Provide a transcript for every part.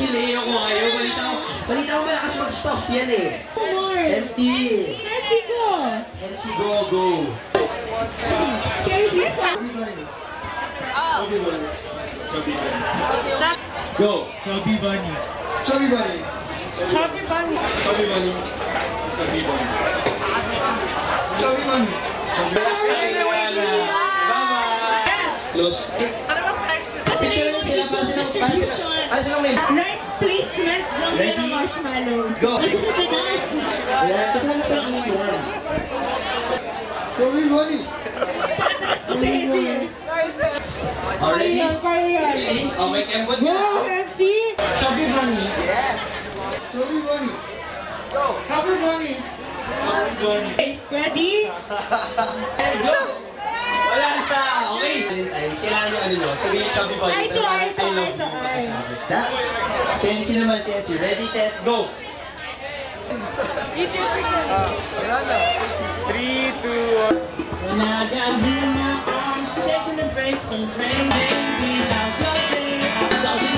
si Leo kung ayaw. Balita ko, balita ko malakas mag-stuff yan eh. NC. Nancy ko. NC go, go. Carry this one. Go. Chubby Bunny. Chubby Bunny. Chubby Bunny. Chubby Bunny. Chubby Bunny. Chubby Bunny. Bye-bye. Close. Picture rin sila. Para silang, para silang, para silang may... Right placement ng Ready? mga marshmallows. Go. Pinas. Ayan, kasama sa. Chubby Bunny. Tapos ko sa easier. Already? Kaya yan, kaya yan. Oh, may kembot Go, na. Nancy. Chubby Bunny. Yes. Chubby Bunny. Go. Chubby Bunny. Chubby Bunny. Ready? Hey, go! Wala na! Okay! Valentine's, kailangan nyo ano nyo, chubby bunny. Ay, ito, ay, ito, ay, ito, ay. Da? Sensi naman. Ready, set, go! When I got here, my arms taking a break from pain. Baby, how's your day? How's all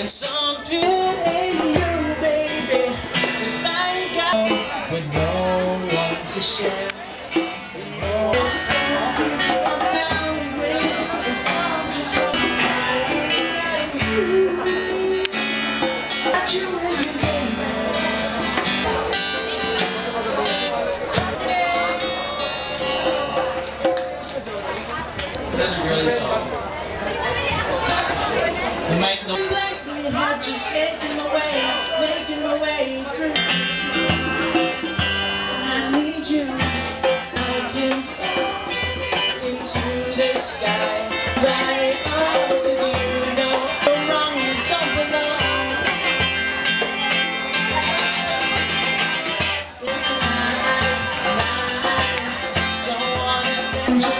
and some in you, baby. If I got with no one to share. You might know. Just making my way, making my way through. I need you, I you, into the sky. Right you know wrong don't belong. For tonight, I don't wanna